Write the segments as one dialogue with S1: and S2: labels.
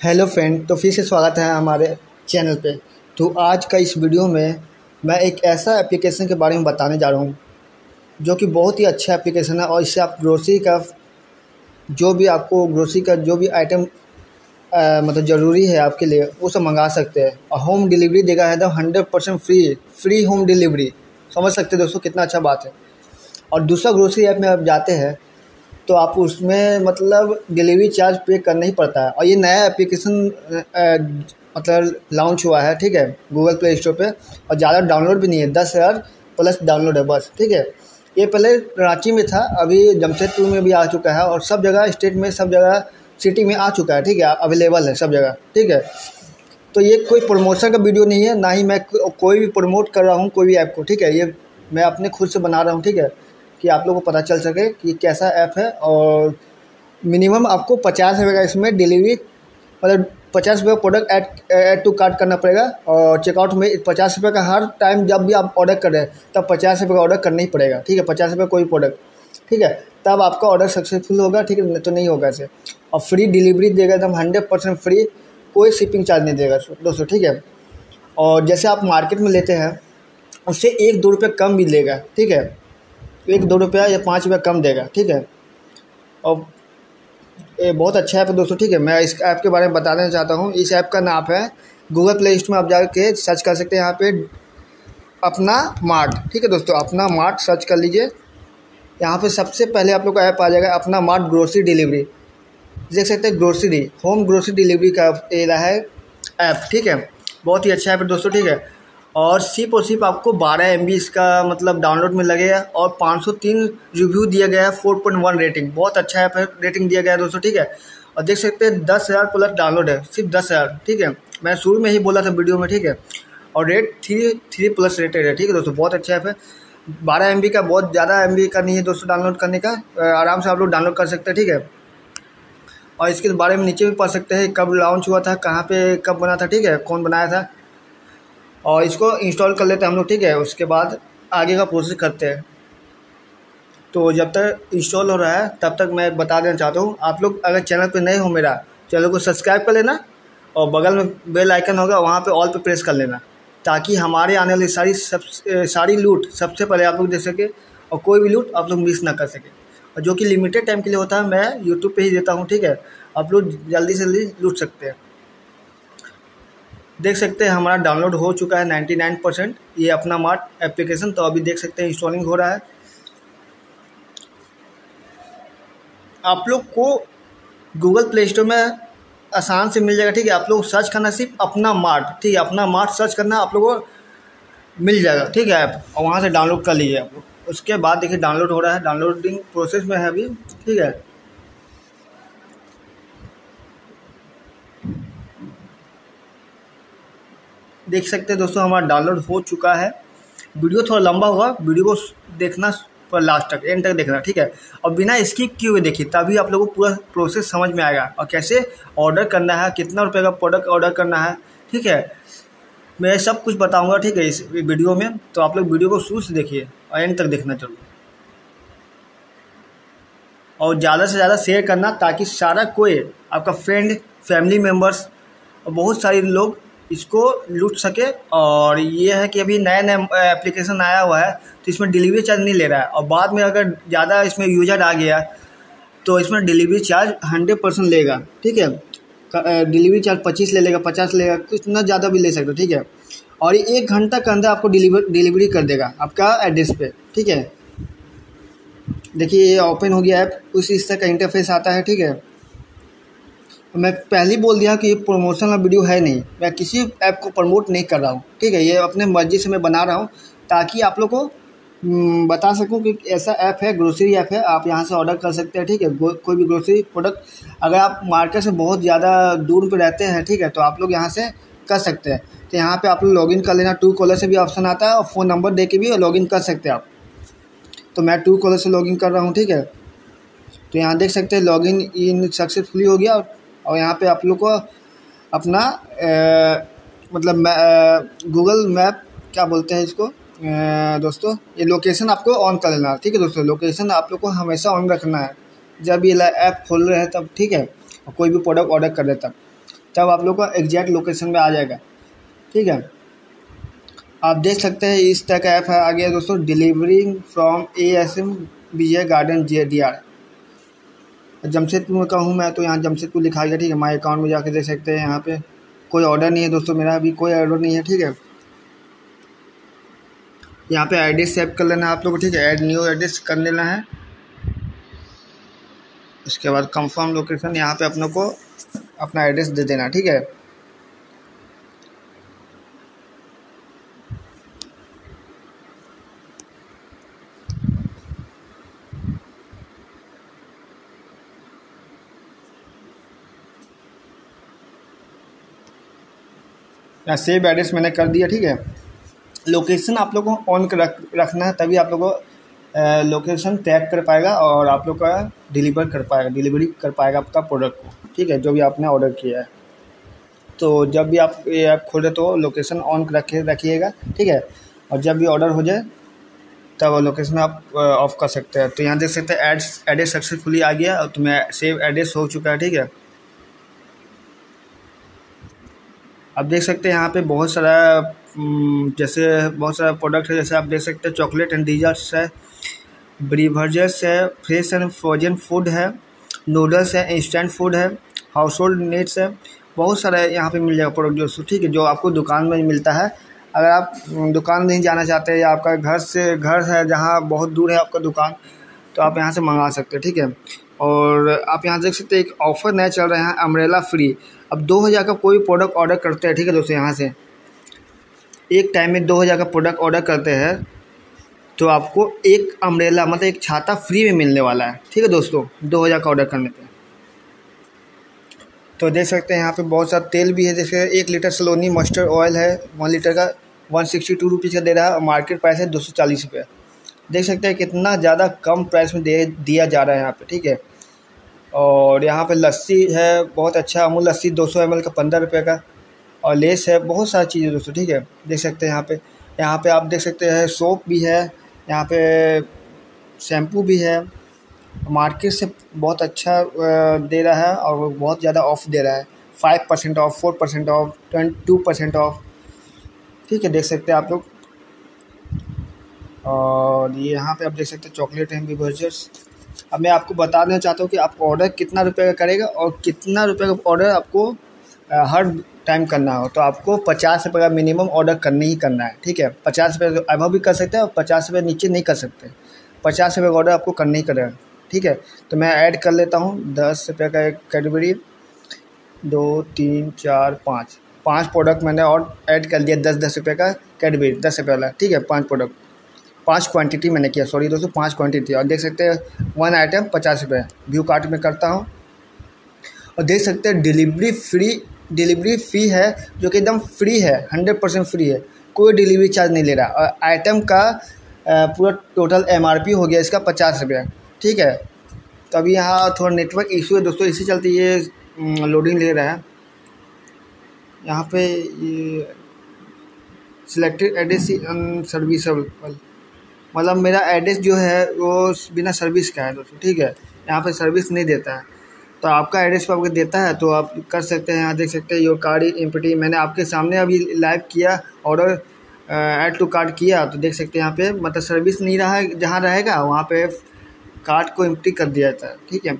S1: Hello friend तो फिर से स्वागत है हमारे चैनल पे। तो आज का इस वीडियो में मैं एक ऐसा एप्लीकेशन के बारे में बताने जा रहा हूँ, जो कि बहुत ही अच्छा एप्लीकेशन है और इससे आप ग्रोसरी का, जो भी आपको ग्रोसरी का जो भी आइटम मतलब ज़रूरी है आपके लिए, वो सब मंगा सकते हैं। और होम डिलीवरी देगा है एकदम hundred percent free free home delivery समझ सकते हैं दोस्तों कितना अच्छा बात है। और दूसरा ग्रोसरी ऐप में आप जाते हैं तो आप उसमें मतलब डिलीवरी चार्ज पे करना ही पड़ता है। और ये नया एप्लीकेशन मतलब लॉन्च हुआ है, ठीक है गूगल प्ले स्टोर पे। और ज़्यादा डाउनलोड भी नहीं है, दस हज़ार प्लस डाउनलोड है बस, ठीक है। ये पहले रांची में था, अभी जमशेदपुर में भी आ चुका है और सब जगह स्टेट में, सब जगह सिटी में आ चुका है, ठीक है अवेलेबल है सब जगह, ठीक है। तो ये कोई प्रमोशन का वीडियो नहीं है, ना ही मैं कोई भी प्रमोट कर रहा हूँ, कोई भी ऐप को, ठीक है। ये मैं अपने खुद से बना रहा हूँ, ठीक है। कि आप लोगों को पता चल सके कि कैसा ऐप है और मिनिमम आपको पचास रुपये का इसमें डिलीवरी मतलब पचास रुपये product add add to cart करना पड़ेगा और चेकआउट में पचास रुपये का हर टाइम जब भी आप ऑर्डर कर रहे हैं, तब पचास रुपये का ऑर्डर करना ही पड़ेगा। ठीक है, पचास रुपये कोई प्रोडक्ट ठीक है, तब आपका ऑर्डर सक्सेसफुल होगा, ठीक है तो नहीं होगा ऐसे। और फ्री डिलीवरी देगा एकदम हंड्रेड परसेंट फ्री कोई शिपिंग चार्ज नहीं देगा दोस्तों ठीक है? और जैसे आप मार्केट में लेते हैं, उससे एक दो रुपये कम भी लेगा ठीक है? एक दो रुपया या पाँच रुपया कम देगा, ठीक है? और ये बहुत अच्छा ऐप है दोस्तों, ठीक है? मैं इस ऐप के बारे में बता देना चाहता हूँ। इस ऐप का नाम है गूगल प्ले स्टोर में आप जाके सर्च कर सकते हैं यहाँ पे अपना मार्ट, ठीक है दोस्तों? अपना मार्ट सर्च कर लीजिए। यहाँ पे सबसे पहले आप लोग का ऐप आ जाएगा अपना मार्ट ग्रोसरी डिलीवरी। देख सकते हैं ग्रोसरी, होम ग्रोसरी डिलीवरी का ये रहा है ऐप, ठीक है? बहुत ही अच्छा ऐप है दोस्तों, ठीक है? और सिर्फ़ और सिर्फ़ आपको बारह एम इसका मतलब डाउनलोड में लगेगा और पाँच सौ तीन रिव्यू दिया गया है फोर पॉइंट वन रेटिंग बहुत अच्छा है रेटिंग दिया गया है दोस्तों, ठीक है? और देख सकते हैं, दस हज़ार प्लस डाउनलोड है, सिर्फ़ दस हज़ार, ठीक है? मैं शुरू में ही बोला था वीडियो में, ठीक है? और rate three three plus rated है, ठीक है दोस्तों? बहुत अच्छा ऐप है बारह एम का बहुत ज़्यादा MB का नहीं है दोस्तों डाउनलोड करने का। आराम से आप लोग डाउनलोड कर सकते हैं, ठीक है? और इसके बारे में नीचे भी पढ़ सकते हैं, कब लॉन्च हुआ था, कहाँ पे, कब बना था, ठीक है? कौन बनाया था? और इसको इंस्टॉल कर लेते हैं हम लोग, ठीक है? उसके बाद आगे का प्रोसेस करते हैं। तो जब तक इंस्टॉल हो रहा है, तब तक मैं बता देना चाहता हूँ, आप लोग अगर चैनल पर नए हो मेरा, चैनल को सब्सक्राइब कर लेना और बगल में बेल आइकन होगा, वहाँ पे ऑल पे प्रेस कर लेना, ताकि हमारे आने वाली सारी सब सारी लूट सबसे पहले आप लोग देख सके और कोई भी लूट आप लोग मिस ना कर सके। और जो कि लिमिटेड टाइम के लिए होता है, मैं यूट्यूब पे ही देता हूँ, ठीक है? आप लोग जल्दी से जल्दी लूट सकते हैं। देख सकते हैं, हमारा डाउनलोड हो चुका है नाइन्टी नाइन परसेंट ये अपना मार्ट एप्लीकेशन तो अभी देख सकते हैं इंस्टॉलिंग हो रहा है। आप लोग को गूगल प्ले स्टोर में आसान से मिल जाएगा, ठीक है? आप लोग सर्च करना सिर्फ़ अपना मार्ट ठीक है? अपना मार्ट सर्च करना आप लोगों को मिल जाएगा, ठीक है? ऐप और वहाँ से डाउनलोड कर लीजिए आप उसके बाद देखिए डाउनलोड हो रहा है डाउनलोडिंग प्रोसेस में है अभी, ठीक है? देख सकते हैं दोस्तों, हमारा डाउनलोड हो चुका है। वीडियो थोड़ा लंबा हुआ, वीडियो को देखना पर लास्ट तक एंड तक देखना, ठीक है? और बिना स्किप किए हुए देखिए, तभी आप लोगों को पूरा प्रोसेस समझ में आएगा। और कैसे ऑर्डर करना है, कितना रुपये का प्रोडक्ट ऑर्डर करना है, ठीक है? मैं सब कुछ बताऊँगा, ठीक है, इस वीडियो में। तो आप लोग वीडियो को शुरू से देखिए और एंड तक देखना चलो और ज़्यादा से ज़्यादा शेयर करना ताकि सारा कोई आपका फ्रेंड फैमिली मेंबर्स और बहुत सारे लोग इसको लूट सके। और ये है कि अभी नया नया एप्लीकेशन आया हुआ है तो इसमें डिलीवरी चार्ज नहीं ले रहा है। और बाद में अगर ज़्यादा इसमें यूज़र आ गया तो इसमें डिलीवरी चार्ज हंड्रेड परसेंट लेगा, ठीक है? डिलीवरी चार्ज पच्चीस ले लेगा, पचास लेगा इतना ज़्यादा भी ले सकते हो, ठीक है? और ये एक घंटा के अंदर आपको डिलीवर डिलीवरी कर देगा, आपका एड्रेस पे, ठीक है? देखिए, ये ओपन हो गया ऐप उस इस तरह का इंटरफेस आता है, ठीक है? मैं पहले ही बोल दिया कि ये प्रमोशनल वीडियो है नहीं। मैं किसी ऐप को प्रमोट नहीं कर रहा हूँ। ठीक है, ये अपने मर्ज़ी से मैं बना रहा हूँ ताकि आप लोग को बता सकूँ कि ऐसा ऐप है ग्रोसरी ऐप है, आप यहाँ से ऑर्डर कर सकते हैं, ठीक है? कोई भी ग्रोसरी प्रोडक्ट अगर आप मार्केट से बहुत ज़्यादा दूर पर रहते हैं, ठीक है तो आप लोग यहाँ से कर सकते हैं। तो यहाँ पे आप लोग लॉगिन कर लेना टू कॉलर से भी ऑप्शन आता है और फ़ोन नंबर दे के भी लॉगिन कर सकते हैं आप। तो मैं टू कॉलर से लॉगिन कर रहा हूँ, ठीक है? तो यहाँ देख सकते हैं लॉगिन इन सक्सेसफुली हो गया और यहाँ पे आप लोग को अपना ए, मतलब गूगल मैप क्या बोलते हैं इसको? ए, दोस्तों ये लोकेशन आपको ऑन कर लेना ठीक है दोस्तों? लोकेशन आप लोग को हमेशा ऑन रखना है। जब ये ऐप खोल रहे हैं तब ठीक है? और कोई भी प्रोडक्ट ऑर्डर कर रहे तब तब आप लोग का एग्जैक्ट लोकेशन में आ जाएगा ठीक है? आप देख सकते हैं इस तरह का ऐप है। आ गया दोस्तों delivery from A S M Vijay garden J D R Jamshedpur में कहूँ मैं तो यहाँ जमशेदपुर लिखा गया, ठीक है? माई अकाउंट में जाके देख सकते हैं, यहाँ पे कोई ऑर्डर नहीं है दोस्तों मेरा, अभी कोई ऑर्डर नहीं है, ठीक है? यहाँ पे एड्रेस सेव कर लेना आप लोग ठीक है? ऐड न्यू एड्रेस कर लेना है। उसके बाद कंफर्म लोकेशन यहाँ पे अपनों को अपना एड्रेस दे देना, ठीक है? यहाँ सेव एड्रेस मैंने कर दिया, ठीक है? लोकेशन आप लोगों को ऑन रख, रखना है, तभी आप लोगों को लोकेशन टैग कर पाएगा और आप लोग का डिलीवर कर पाएगा डिलीवरी कर पाएगा आपका प्रोडक्ट को, ठीक है? जो भी आपने ऑर्डर किया है। तो जब भी आप, ये ऐप खोले तो लोकेशन ऑन रखे रखिएगा, ठीक है? और जब भी ऑर्डर हो जाए, तब लोकेशन आप ऑफ़ कर सकते हैं। तो यहाँ देख सकते हैं एड्स एड्रेस सक्सेसफुली आ गया, और तुम्हें सेव एड्रेस हो चुका है, ठीक है? आप देख सकते हैं यहाँ पे बहुत सारा जैसे बहुत सारा प्रोडक्ट है, जैसे आप देख सकते हैं चॉकलेट एंड डिजर्ट्स है ब्रीवर्जर्स है फ्रेश एंड फ्रोजन फ़ूड है नूडल्स है इंस्टेंट फ़ूड है हाउस होल्ड नीड्स है, बहुत सारा यहाँ पे मिल जाएगा प्रोडक्ट जो ठीक है, जो आपको दुकान में मिलता है। अगर आप दुकान नहीं जाना चाहते या आपका घर से, घर है, जहाँ बहुत दूर है आपका दुकान तो आप यहाँ से मंगा सकते हैं, ठीक है? और आप यहाँ देख सकते हैं, एक ऑफ़र नया चल रहा है अम्ब्रेला फ्री अब दो हज़ार का कोई प्रोडक्ट ऑर्डर करते हैं, ठीक है दोस्तों, यहाँ से। एक टाइम में दो हज़ार का प्रोडक्ट ऑर्डर करते हैं तो आपको एक अम्ब्रेला मतलब एक छाता फ्री में मिलने वाला है, ठीक है दोस्तों? दो हज़ार का ऑर्डर करने पे तो देख सकते हैं, यहाँ पे बहुत सारा तेल भी है जैसे एक लीटर सलोनी मस्टर्ड ऑयल है वन लीटर का वन सिक्सटी टू रुपीज़ का दे रहा है, और मार्केट प्राइस है दो सौ चालीस रुपये देख सकते हैं कितना ज़्यादा कम प्राइस में दे, दिया जा रहा है यहाँ पे, ठीक है? और यहाँ पे लस्सी है, बहुत अच्छा अमूल लस्सी, दो सौ एम का, पंद्रह रुपये का। और लेस है, बहुत सारी चीज़ें दोस्तों, ठीक है? देख सकते हैं यहाँ पे। यहाँ पे आप देख सकते हैं सोप भी है, यहाँ पे शैम्पू भी है। मार्केट से बहुत अच्छा दे रहा है और बहुत ज़्यादा ऑफ़ दे रहा है। Five percent off four percent off twenty two percent off ठीक है? देख सकते हैं आप लोग। और ये यहाँ पे आप देख सकते हैं चॉकलेट एम बर्जर्स अब मैं आपको बता देना चाहता हूँ कि आप ऑर्डर कितना रुपये का करेगा और कितना रुपये का ऑर्डर आपको हर टाइम करना हो। तो आपको पचास रुपये का मिनिमम ऑर्डर करना ही करना है, ठीक है? पचास रुपये अभाव भी कर सकते हैं और पचास रुपये नीचे नहीं कर सकते। पचास रुपये का ऑर्डर आपको करना ही करेगा ठीक है? तो मैं ऐड कर लेता हूँ, दस रुपये का एक कैडबरी दो, तीन, चार, पाँच। पाँच प्रोडक्ट मैंने और ऐड कर दिया दस दस रुपये का कैडबरी दस रुपये वाला, ठीक है? पाँच प्रोडक्ट पाँच क्वांटिटी मैंने किया सॉरी दोस्तों, पाँच क्वांटिटी और देख सकते हैं वन आइटम पचास रुपये व्यू कार्ट में करता हूँ। और देख सकते हैं डिलीवरी फ्री डिलीवरी फ़ी है, जो कि एकदम फ्री है हंड्रेड परसेंट फ्री है। कोई डिलीवरी चार्ज नहीं ले रहा। और आइटम का पूरा टोटल एमआरपी हो गया इसका पचास रुपये ठीक है? तो अभी यहाँ थोड़ा नेटवर्क इशू है दोस्तों, इसी चलते ये लोडिंग ले रहा है। यहाँ पे ये सिलेक्टेड एड्रेस सर्विसबल मतलब मेरा एड्रेस जो है, वो बिना सर्विस का है, दोस्तों, ठीक है? यहाँ पे सर्विस नहीं देता है। तो आपका एड्रेस पर आपको देता है तो आप कर सकते हैं यहाँ देख सकते हैं योर कार्ड इम्पटी मैंने आपके सामने अभी लाइव किया ऑर्डर ऐड टू कार्ड किया तो देख सकते हैं यहाँ पे मतलब सर्विस नहीं रहा है, जहाँ रहेगा, वहाँ पे कार्ड को इम्पटी कर दिया जाता है, ठीक है?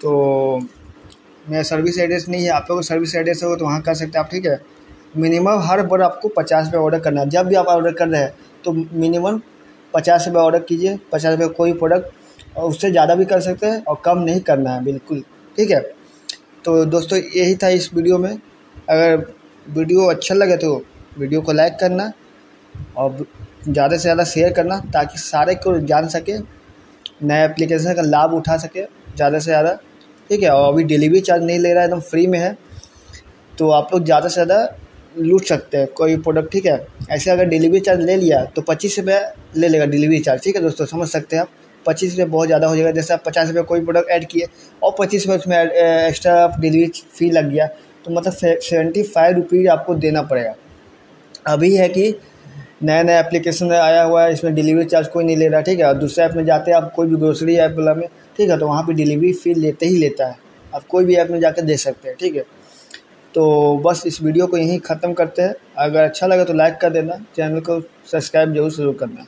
S1: तो मेरा सर्विस एड्रेस नहीं है, आप लोगों सर्विस एड्रेस होगा तो वहाँ कर सकते हैं आप, ठीक है? मिनिमम हर बार आपको पचास रुपये ऑर्डर करना है। जब भी आप ऑर्डर कर रहे हैं तो मिनिमम पचास रुपये ऑर्डर कीजिए, पचास रुपये कोई प्रोडक्ट और उससे ज़्यादा भी कर सकते हैं और कम नहीं करना है, बिल्कुल। ठीक है? तो दोस्तों, यही था इस वीडियो में। अगर वीडियो अच्छा लगे तो वीडियो को लाइक करना और ज़्यादा से ज़्यादा शेयर करना, ताकि सारे को जान सके, नए एप्लीकेशन का लाभ उठा सके ज़्यादा से ज़्यादा। ठीक है? और अभी डिलीवरी चार्ज नहीं ले रहा है एकदम फ्री में है। तो आप लोग ज़्यादा से ज़्यादा लूट सकते हैं, कोई प्रोडक्ट ठीक है? ऐसे अगर डिलीवरी चार्ज ले लिया तो पच्चीस रुपये ले लेगा डिलीवरी चार्ज ठीक है दोस्तों? समझ सकते हैं आप? पच्चीस रुपये बहुत ज़्यादा हो जाएगा, जैसे आप पचास रुपये कोई प्रोडक्ट ऐड किए और पच्चीस रुपये उसमें एक्स्ट्रा डिलीवरी फ़ी लग गया तो मतलब सेवेंटी फाइव रुपीज़ आपको देना पड़ेगा। अभी है कि नया नया एप्लीकेशन आया हुआ है, इसमें डिलीवरी चार्ज कोई नहीं ले रहा, ठीक है? और दूसरे ऐप में जाते हैं, आप कोई भी ग्रोसरी ऐप वाला में, ठीक है? तो वहाँ पर डिलीवरी फ़ी लेते ही लेता है। आप कोई भी ऐप में जाकर दे सकते हैं, ठीक है? तो बस इस वीडियो को यहीं ख़त्म करते हैं। अगर अच्छा लगे तो लाइक कर देना, चैनल को सब्सक्राइब ज़रूर ज़रूर करना।